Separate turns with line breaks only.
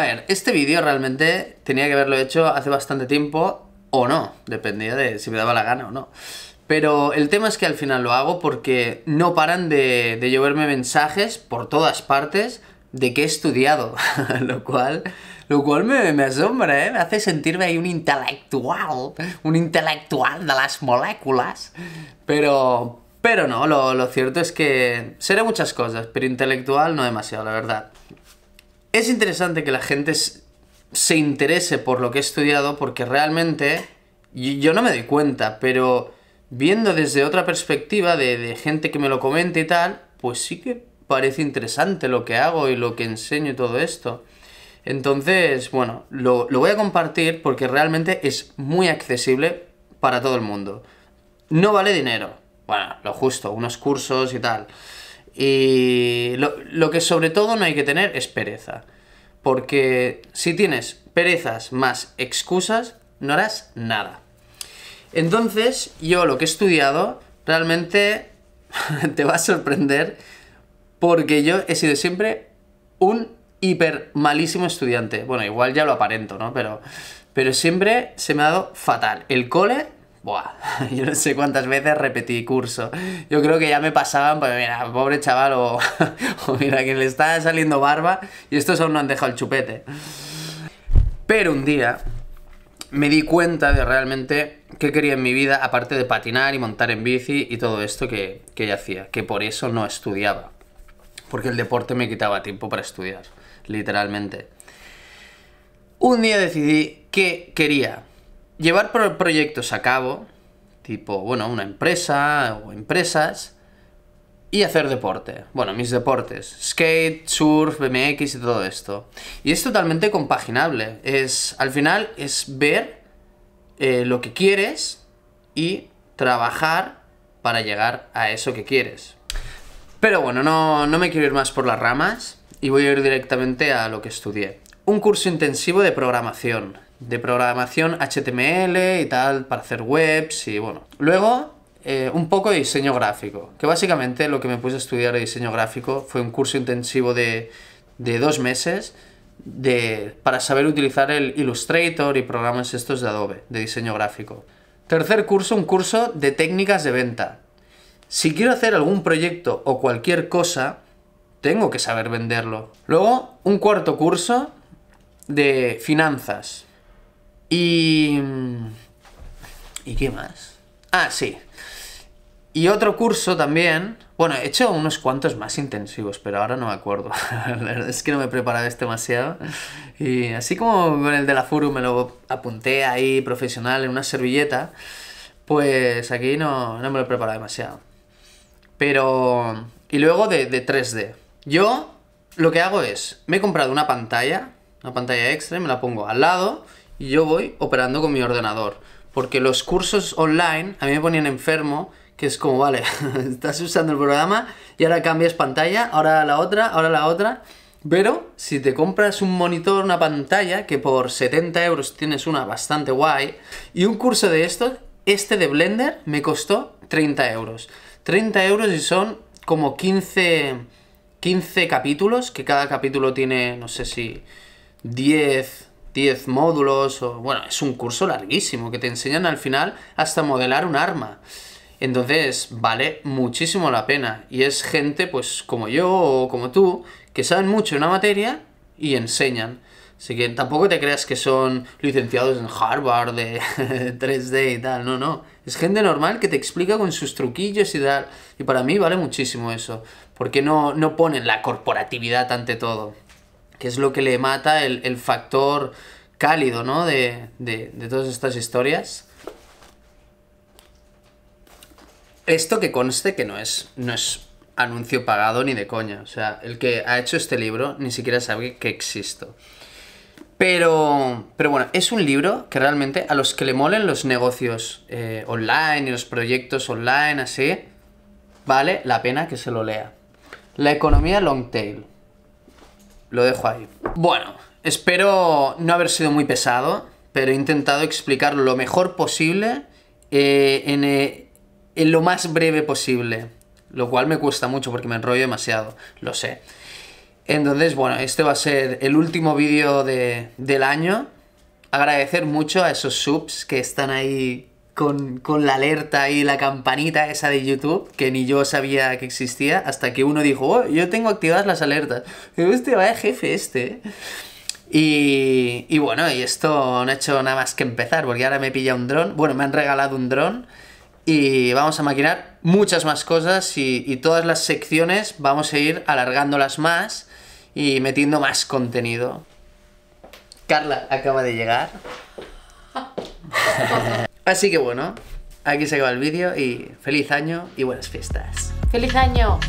A ver, este vídeo realmente tenía que haberlo hecho hace bastante tiempo o no, dependía de si me daba la gana o no. Pero el tema es que al final lo hago porque no paran de, de lloverme mensajes por todas partes de que he estudiado, lo cual, lo cual me, me asombra, ¿eh? me hace sentirme ahí un intelectual, un intelectual de las moléculas. Pero, pero no, lo, lo cierto es que seré muchas cosas, pero intelectual no demasiado, la verdad. Es interesante que la gente se interese por lo que he estudiado porque realmente yo no me doy cuenta, pero viendo desde otra perspectiva de, gente que me lo comente y tal, pues sí que parece interesante lo que hago y lo que enseño y todo esto. Entonces, bueno, lo, lo, voy a compartir porque realmente es muy accesible para todo el mundo. No vale dinero. Bueno, lo justo, unos cursos y tal. Y lo, lo que sobre todo no hay que tener es pereza. Porque si tienes perezas más excusas, no harás nada. Entonces, yo lo que he estudiado realmente te va a sorprender porque yo he sido siempre un hiper malísimo estudiante. Bueno, igual ya lo aparento, ¿no? Pero, pero siempre se me ha dado fatal. El cole, buah, yo no sé cuántas veces repetí curso. Yo creo que ya me pasaban, pues mira, pobre chaval, o, mira, que le está saliendo barba y estos aún no han dejado el chupete. Pero un día me di cuenta de realmente qué quería en mi vida, aparte de patinar y montar en bici y todo esto que, que hacía, que por eso no estudiaba. Porque el deporte me quitaba tiempo para estudiar, literalmente. Un día decidí que quería llevar proyectos a cabo, tipo, bueno, una empresa o empresas, y hacer deporte. Bueno, mis deportes. Skate, surf, BMX y todo esto. Y es totalmente compaginable. Es, al final es ver eh, lo que quieres y trabajar para llegar a eso que quieres. Pero bueno, no, no me quiero ir más por las ramas y voy a ir directamente a lo que estudié. Un curso intensivo de programación. De programación HTML y tal, para hacer webs y bueno. Luego eh, un poco de diseño gráfico, que básicamente lo que me puse a estudiar de diseño gráfico fue un curso intensivo de, de dos meses de, para saber utilizar el Illustrator y programas estos de Adobe, de diseño gráfico. Tercer curso, un curso de técnicas de venta. Si quiero hacer algún proyecto o cualquier cosa, tengo que saber venderlo. Luego, un cuarto curso de finanzas. Y... ¿Y qué más? Ah, sí. Y otro curso también, bueno, he hecho unos cuantos más intensivos, pero ahora no me acuerdo. la verdad es que no me he preparado este demasiado. Y así como con el de la Furu me lo apunté ahí profesional en una servilleta, pues aquí no, no me lo he preparado demasiado. Pero... Y luego de, de 3D. Yo lo que hago es, me he comprado una pantalla, una pantalla extra, me la pongo al lado y yo voy operando con mi ordenador. Porque los cursos online a mí me ponían enfermo que es como, vale, estás usando el programa y ahora cambias pantalla, ahora la otra, ahora la otra. Pero si te compras un monitor, una pantalla, que por 70 euros tienes una bastante guay, y un curso de estos, este de Blender me costó 30 euros. 30 euros y son como 15, 15 capítulos, que cada capítulo tiene, no sé si 10, 10 módulos, o bueno, es un curso larguísimo, que te enseñan al final hasta modelar un arma. Entonces, vale muchísimo la pena. Y es gente, pues, como yo o como tú, que saben mucho de una materia y enseñan. Así que tampoco te creas que son licenciados en Harvard de 3D y tal, no, no. Es gente normal que te explica con sus truquillos y tal. Y para mí vale muchísimo eso. Porque no, no ponen la corporatividad ante todo. Que es lo que le mata el, factor cálido, ¿no? De, de, todas estas historias. Esto que conste que no es, no es anuncio pagado ni de coña. O sea, el que ha hecho este libro ni siquiera sabe que existo. Pero, pero bueno, es un libro que realmente a los que le molen los negocios eh, online y los proyectos online así, vale la pena que se lo lea. La economía long tail. Lo dejo ahí. Bueno, espero no haber sido muy pesado, pero he intentado explicarlo lo mejor posible eh, en, eh, en lo más breve posible. Lo cual me cuesta mucho porque me enrollo demasiado, lo sé. Entonces, bueno, este va a ser el último vídeo de, del año. Agradecer mucho a esos subs que están ahí con, con, la alerta y la campanita esa de YouTube, que ni yo sabía que existía, hasta que uno dijo, oh, yo tengo activadas las alertas. Y este vaya jefe este. Y, y, bueno, y esto no he hecho nada más que empezar, porque ahora me pilla un dron. Bueno, me han regalado un dron y vamos a maquinar muchas más cosas y, y todas las secciones vamos a ir alargándolas más y metiendo más contenido. Carla acaba de llegar. Así que bueno, aquí se acaba el vídeo y feliz año y buenas fiestas.
¡Feliz año!